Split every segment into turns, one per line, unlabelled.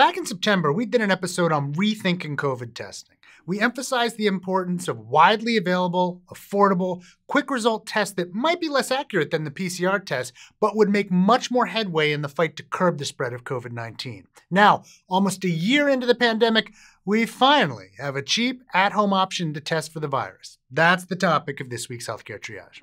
Back in September, we did an episode on rethinking COVID testing. We emphasized the importance of widely available, affordable, quick result tests that might be less accurate than the PCR test, but would make much more headway in the fight to curb the spread of COVID 19. Now, almost a year into the pandemic, we finally have a cheap, at home option to test for the virus. That's the topic of this week's Healthcare Triage.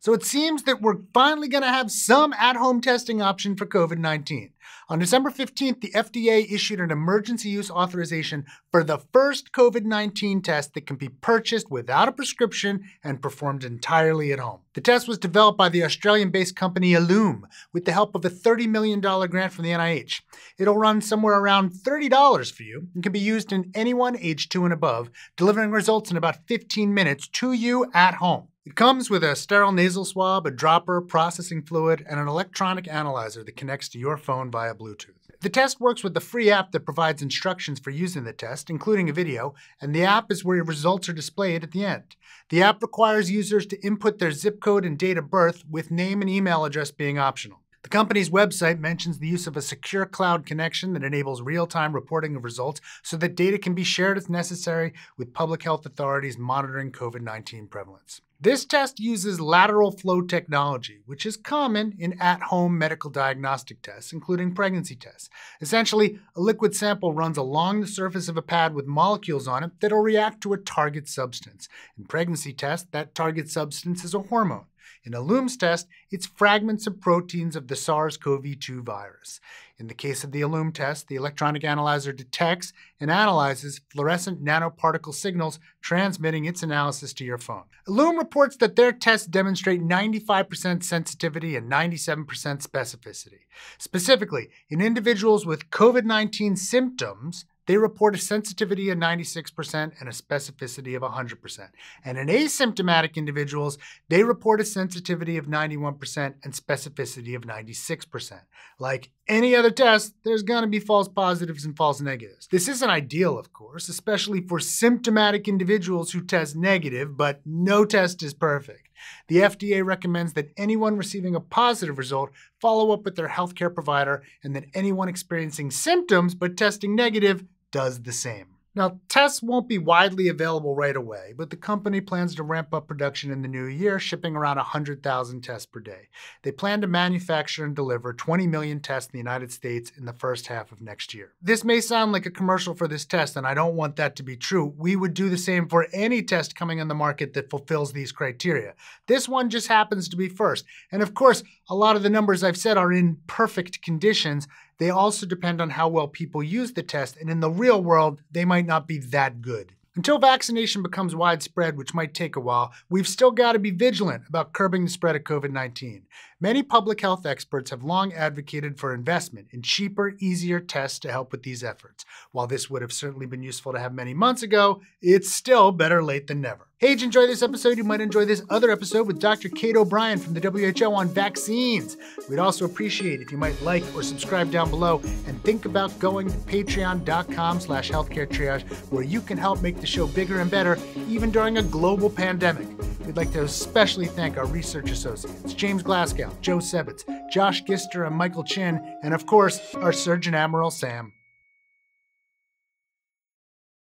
So it seems that we're finally going to have some at home testing option for COVID 19. On December 15th, the FDA issued an emergency use authorization for the first COVID 19 test that can be purchased without a prescription and performed entirely at home. The test was developed by the Australian based company Ellume with the help of a $30 million grant from the NIH. It'll run somewhere around $30 for you and can be used in anyone age 2 and above, delivering results in about 15 minutes to you at home. It comes with a sterile nasal swab, a dropper, processing fluid, and an electronic analyzer that connects to your phone via Bluetooth. The test works with the free app that provides instructions for using the test, including a video, and the app is where your results are displayed at the end. The app requires users to input their zip code and date of birth, with name and email address being optional. The company's website mentions the use of a secure cloud connection that enables real time reporting of results so that data can be shared as necessary with public health authorities monitoring COVID 19 prevalence. This test uses lateral flow technology, which is common in at home medical diagnostic tests, including pregnancy tests. Essentially, a liquid sample runs along the surface of a pad with molecules on it that'll react to a target substance. In pregnancy tests, that target substance is a hormone. In Ellume's test, it's fragments of proteins of the SARS CoV 2 virus. In the case of the Ellume test, the electronic analyzer detects and analyzes fluorescent nanoparticle signals, transmitting its analysis to your phone. Ellume reports that their tests demonstrate 95% sensitivity and 97% specificity. Specifically, in individuals with COVID 19 symptoms, they report a sensitivity of 96% and a specificity of 100%. And in asymptomatic individuals, they report a sensitivity of 91% and specificity of 96%. Like any other test, there's going to be false positives and false negatives. This isn't ideal, of course, especially for symptomatic individuals who test negative, but no test is perfect. The FDA recommends that anyone receiving a positive result follow up with their healthcare provider, and that anyone experiencing symptoms but testing negative does the same. Now, tests won't be widely available right away, but the company plans to ramp up production in the new year, shipping around 100,000 tests per day. They plan to manufacture and deliver 20 million tests in the United States in the first half of next year. This may sound like a commercial for this test, and I don't want that to be true. We would do the same for any test coming on the market that fulfills these criteria. This one just happens to be first. And of course, a lot of the numbers I've said are in perfect conditions, they also depend on how well people use the test, and in the real world, they might not be that good. Until vaccination becomes widespread, which might take a while, we've still got to be vigilant about curbing the spread of COVID 19. Many public health experts have long advocated for investment in cheaper, easier tests to help with these efforts. While this would have certainly been useful to have many months ago, it's still better late than never. Hey, you enjoy this episode? You might enjoy this other episode with Dr. Kate O'Brien from the WHO on vaccines. We'd also appreciate if you might like or subscribe down below and think about going to patreon.com slash healthcare triage where you can help make the show bigger and better even during a global pandemic. We'd like to especially thank our research associates, James Glasgow, Joe Sevits, Josh Gister, and Michael Chin, and of course, our Surgeon Admiral Sam.